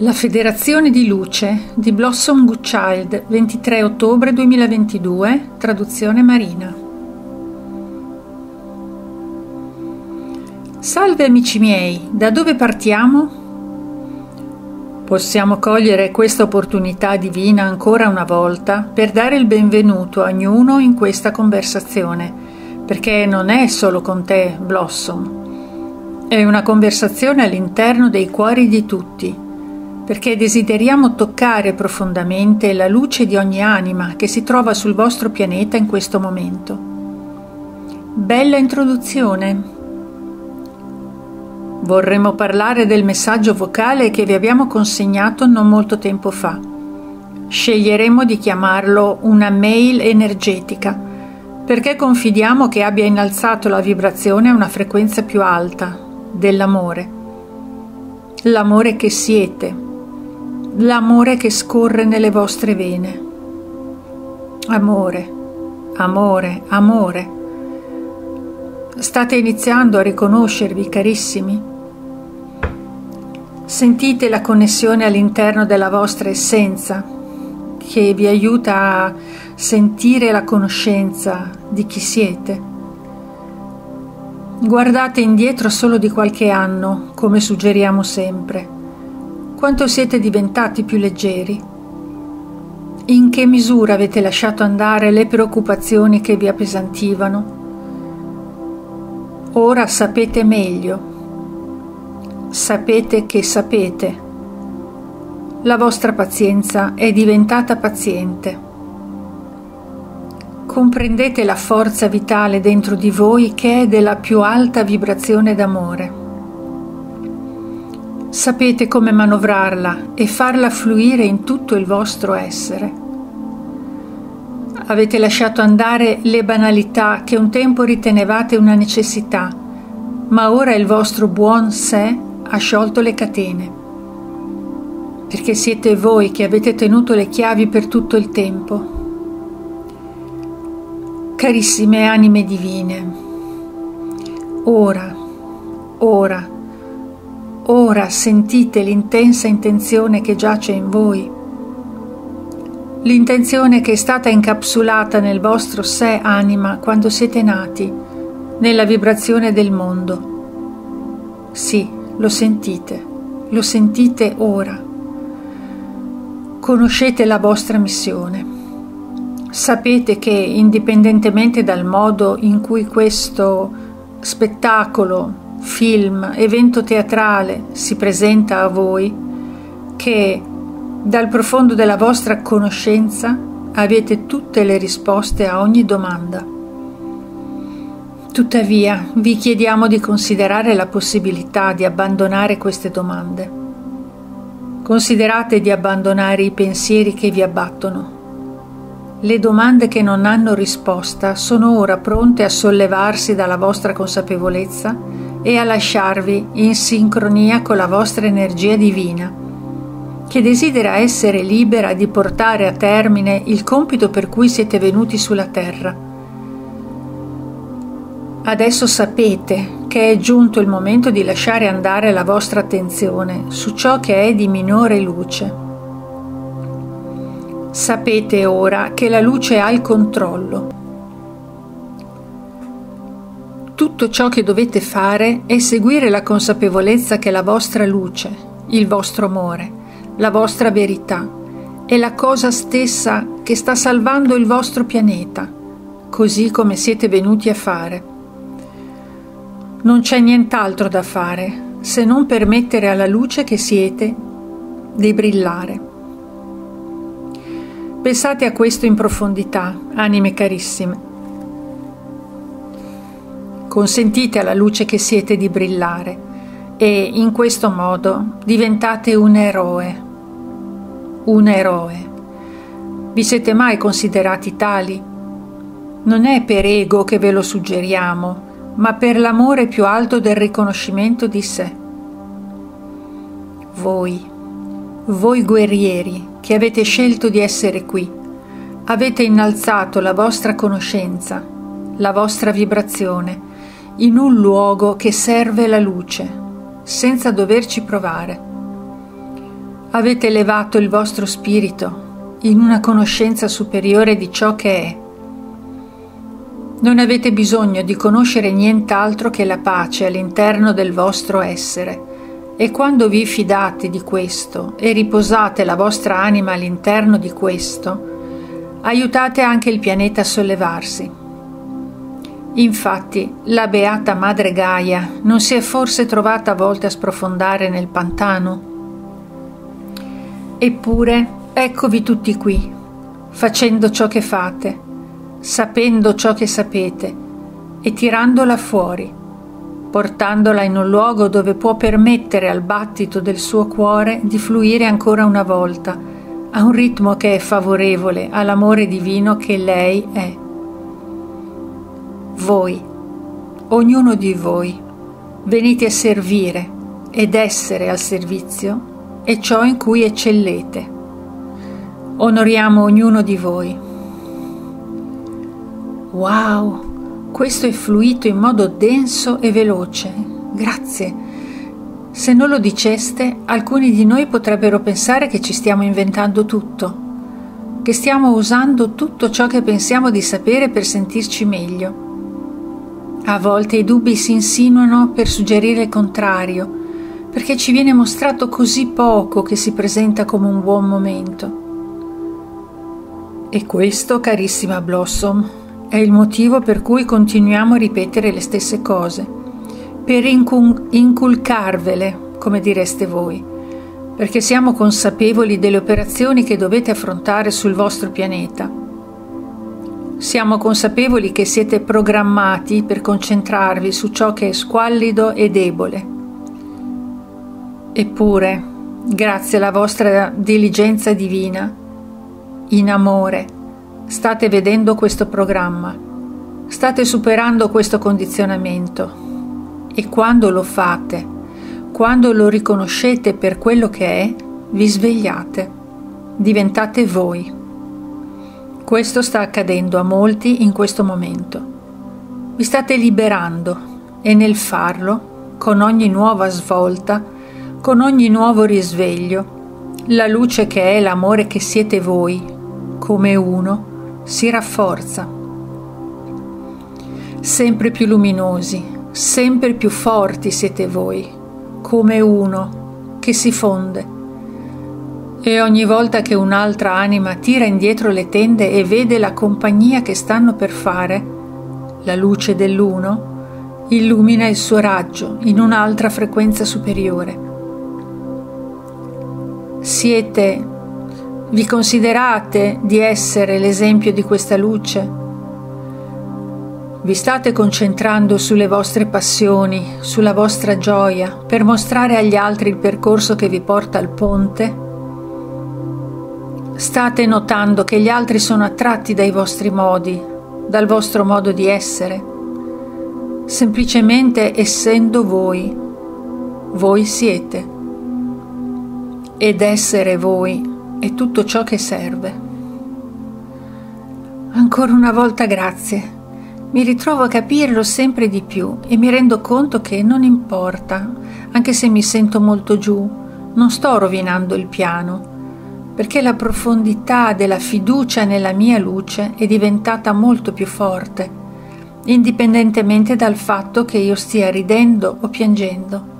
La Federazione di Luce di Blossom Good Child, 23 ottobre 2022, traduzione Marina. Salve amici miei, da dove partiamo? Possiamo cogliere questa opportunità divina ancora una volta per dare il benvenuto a ognuno in questa conversazione, perché non è solo con te, Blossom. È una conversazione all'interno dei cuori di tutti perché desideriamo toccare profondamente la luce di ogni anima che si trova sul vostro pianeta in questo momento. Bella introduzione. Vorremmo parlare del messaggio vocale che vi abbiamo consegnato non molto tempo fa. Sceglieremo di chiamarlo una mail energetica, perché confidiamo che abbia innalzato la vibrazione a una frequenza più alta dell'amore. L'amore che siete l'amore che scorre nelle vostre vene. Amore, amore, amore. State iniziando a riconoscervi, carissimi? Sentite la connessione all'interno della vostra essenza che vi aiuta a sentire la conoscenza di chi siete. Guardate indietro solo di qualche anno, come suggeriamo sempre quanto siete diventati più leggeri? In che misura avete lasciato andare le preoccupazioni che vi appesantivano? Ora sapete meglio. Sapete che sapete. La vostra pazienza è diventata paziente. Comprendete la forza vitale dentro di voi che è della più alta vibrazione d'amore sapete come manovrarla e farla fluire in tutto il vostro essere. Avete lasciato andare le banalità che un tempo ritenevate una necessità, ma ora il vostro buon sé ha sciolto le catene. Perché siete voi che avete tenuto le chiavi per tutto il tempo. Carissime anime divine, ora, ora, Ora sentite l'intensa intenzione che giace in voi, l'intenzione che è stata incapsulata nel vostro sé anima quando siete nati, nella vibrazione del mondo. Sì, lo sentite, lo sentite ora. Conoscete la vostra missione. Sapete che indipendentemente dal modo in cui questo spettacolo film, evento teatrale si presenta a voi, che dal profondo della vostra conoscenza avete tutte le risposte a ogni domanda. Tuttavia vi chiediamo di considerare la possibilità di abbandonare queste domande. Considerate di abbandonare i pensieri che vi abbattono. Le domande che non hanno risposta sono ora pronte a sollevarsi dalla vostra consapevolezza e a lasciarvi in sincronia con la vostra energia divina, che desidera essere libera di portare a termine il compito per cui siete venuti sulla terra. Adesso sapete che è giunto il momento di lasciare andare la vostra attenzione su ciò che è di minore luce. Sapete ora che la luce ha il controllo tutto ciò che dovete fare è seguire la consapevolezza che la vostra luce, il vostro amore, la vostra verità è la cosa stessa che sta salvando il vostro pianeta, così come siete venuti a fare. Non c'è nient'altro da fare se non permettere alla luce che siete di brillare. Pensate a questo in profondità, anime carissime. Consentite alla luce che siete di brillare e in questo modo diventate un eroe. Un eroe. Vi siete mai considerati tali? Non è per ego che ve lo suggeriamo, ma per l'amore più alto del riconoscimento di sé. Voi, voi guerrieri che avete scelto di essere qui, avete innalzato la vostra conoscenza, la vostra vibrazione in un luogo che serve la luce, senza doverci provare. Avete elevato il vostro spirito in una conoscenza superiore di ciò che è. Non avete bisogno di conoscere nient'altro che la pace all'interno del vostro essere e quando vi fidate di questo e riposate la vostra anima all'interno di questo, aiutate anche il pianeta a sollevarsi. Infatti, la beata Madre Gaia non si è forse trovata a volte a sprofondare nel pantano? Eppure, eccovi tutti qui, facendo ciò che fate, sapendo ciò che sapete e tirandola fuori portandola in un luogo dove può permettere al battito del suo cuore di fluire ancora una volta, a un ritmo che è favorevole all'amore divino che lei è. Voi, ognuno di voi, venite a servire ed essere al servizio è ciò in cui eccellete. Onoriamo ognuno di voi. Wow! Questo è fluito in modo denso e veloce. Grazie. Se non lo diceste, alcuni di noi potrebbero pensare che ci stiamo inventando tutto, che stiamo usando tutto ciò che pensiamo di sapere per sentirci meglio. A volte i dubbi si insinuano per suggerire il contrario, perché ci viene mostrato così poco che si presenta come un buon momento. E questo, carissima Blossom, è il motivo per cui continuiamo a ripetere le stesse cose, per inculcarvele, come direste voi, perché siamo consapevoli delle operazioni che dovete affrontare sul vostro pianeta. Siamo consapevoli che siete programmati per concentrarvi su ciò che è squallido e debole. Eppure, grazie alla vostra diligenza divina, in amore, State vedendo questo programma, state superando questo condizionamento e quando lo fate, quando lo riconoscete per quello che è, vi svegliate, diventate voi. Questo sta accadendo a molti in questo momento. Vi state liberando e nel farlo, con ogni nuova svolta, con ogni nuovo risveglio, la luce che è l'amore che siete voi, come uno, si rafforza. Sempre più luminosi, sempre più forti siete voi, come uno che si fonde. E ogni volta che un'altra anima tira indietro le tende e vede la compagnia che stanno per fare, la luce dell'uno illumina il suo raggio in un'altra frequenza superiore. Siete vi considerate di essere l'esempio di questa luce? Vi state concentrando sulle vostre passioni, sulla vostra gioia, per mostrare agli altri il percorso che vi porta al ponte? State notando che gli altri sono attratti dai vostri modi, dal vostro modo di essere? Semplicemente essendo voi, voi siete. Ed essere voi è tutto ciò che serve. Ancora una volta grazie. Mi ritrovo a capirlo sempre di più e mi rendo conto che non importa, anche se mi sento molto giù, non sto rovinando il piano, perché la profondità della fiducia nella mia luce è diventata molto più forte, indipendentemente dal fatto che io stia ridendo o piangendo.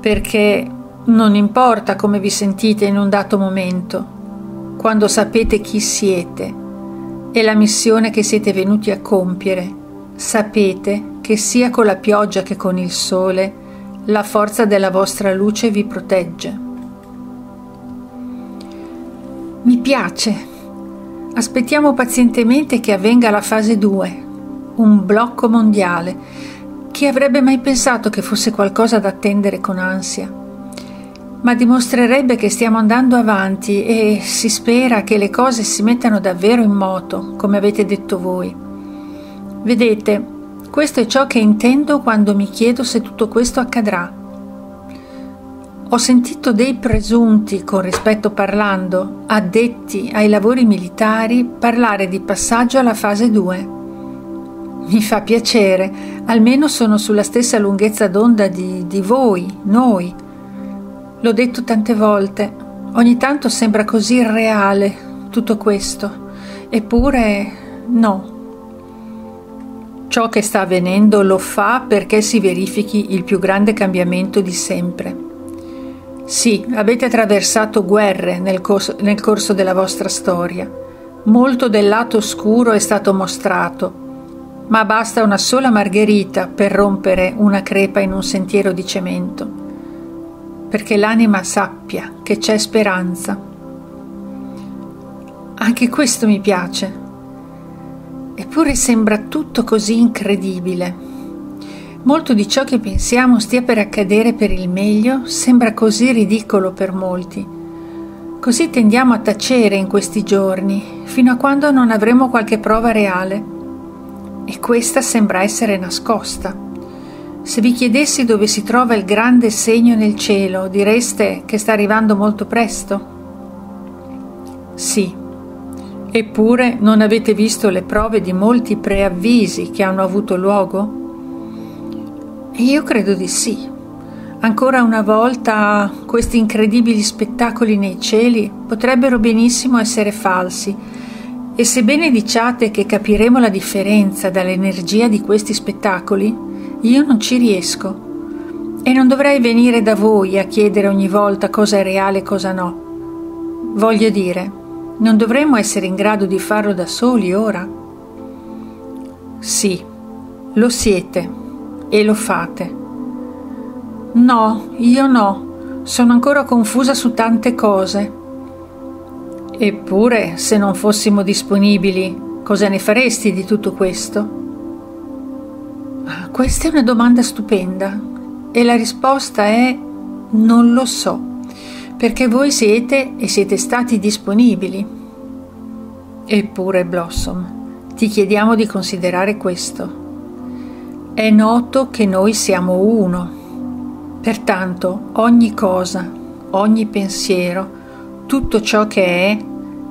Perché non importa come vi sentite in un dato momento, quando sapete chi siete e la missione che siete venuti a compiere, sapete che sia con la pioggia che con il sole, la forza della vostra luce vi protegge. Mi piace. Aspettiamo pazientemente che avvenga la fase 2, un blocco mondiale. Chi avrebbe mai pensato che fosse qualcosa da attendere con ansia? ma dimostrerebbe che stiamo andando avanti e si spera che le cose si mettano davvero in moto, come avete detto voi. Vedete, questo è ciò che intendo quando mi chiedo se tutto questo accadrà. Ho sentito dei presunti, con rispetto parlando, addetti ai lavori militari parlare di passaggio alla fase 2. Mi fa piacere, almeno sono sulla stessa lunghezza d'onda di, di voi, noi L'ho detto tante volte, ogni tanto sembra così reale tutto questo, eppure no. Ciò che sta avvenendo lo fa perché si verifichi il più grande cambiamento di sempre. Sì, avete attraversato guerre nel corso, nel corso della vostra storia. Molto del lato oscuro è stato mostrato, ma basta una sola margherita per rompere una crepa in un sentiero di cemento, perché l'anima sappia che c'è speranza. Anche questo mi piace. Eppure sembra tutto così incredibile. Molto di ciò che pensiamo stia per accadere per il meglio sembra così ridicolo per molti. Così tendiamo a tacere in questi giorni, fino a quando non avremo qualche prova reale. E questa sembra essere nascosta. Se vi chiedessi dove si trova il grande segno nel cielo, direste che sta arrivando molto presto? Sì. Eppure non avete visto le prove di molti preavvisi che hanno avuto luogo? Io credo di sì. Ancora una volta questi incredibili spettacoli nei cieli potrebbero benissimo essere falsi e sebbene diciate che capiremo la differenza dall'energia di questi spettacoli, io non ci riesco. E non dovrei venire da voi a chiedere ogni volta cosa è reale e cosa no. Voglio dire, non dovremmo essere in grado di farlo da soli ora? Sì, lo siete e lo fate. No, io no, sono ancora confusa su tante cose. Eppure, se non fossimo disponibili, cosa ne faresti di tutto questo? Ah, questa è una domanda stupenda e la risposta è non lo so, perché voi siete e siete stati disponibili. Eppure, Blossom, ti chiediamo di considerare questo. È noto che noi siamo uno. Pertanto ogni cosa, ogni pensiero, tutto ciò che è,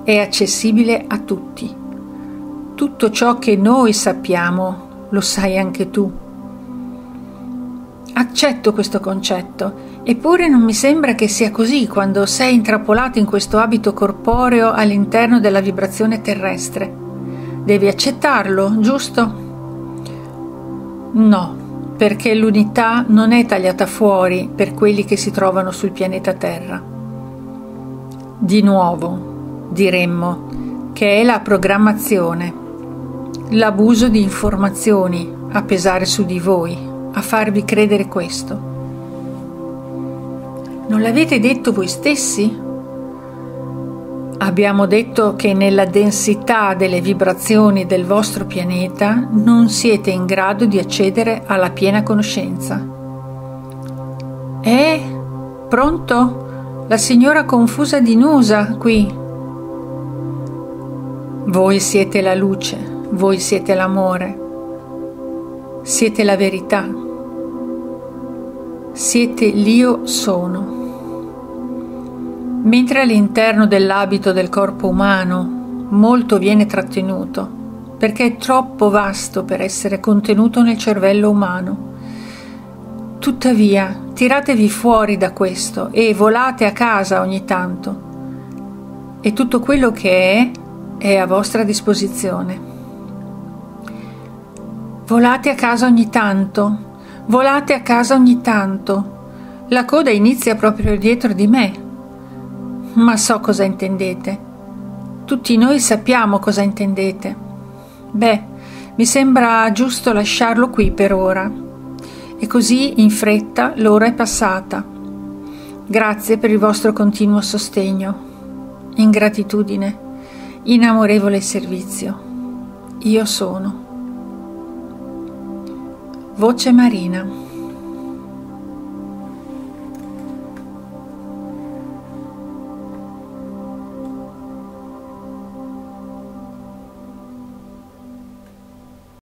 è accessibile a tutti. Tutto ciò che noi sappiamo, lo sai anche tu. Accetto questo concetto, eppure non mi sembra che sia così quando sei intrappolato in questo abito corporeo all'interno della vibrazione terrestre. Devi accettarlo, giusto? No, perché l'unità non è tagliata fuori per quelli che si trovano sul pianeta Terra. Di nuovo, diremmo che è la programmazione, l'abuso di informazioni a pesare su di voi, a farvi credere questo. Non l'avete detto voi stessi? Abbiamo detto che nella densità delle vibrazioni del vostro pianeta non siete in grado di accedere alla piena conoscenza. Eh? Pronto? La signora confusa di Nusa qui. Voi siete la luce, voi siete l'amore, siete la verità, siete l'io sono. Mentre all'interno dell'abito del corpo umano molto viene trattenuto, perché è troppo vasto per essere contenuto nel cervello umano. Tuttavia, tiratevi fuori da questo e volate a casa ogni tanto. E tutto quello che è è a vostra disposizione. Volate a casa ogni tanto, volate a casa ogni tanto. La coda inizia proprio dietro di me ma so cosa intendete. Tutti noi sappiamo cosa intendete. Beh, mi sembra giusto lasciarlo qui per ora. E così in fretta l'ora è passata. Grazie per il vostro continuo sostegno. In gratitudine, in amorevole servizio. Io sono. Voce Marina.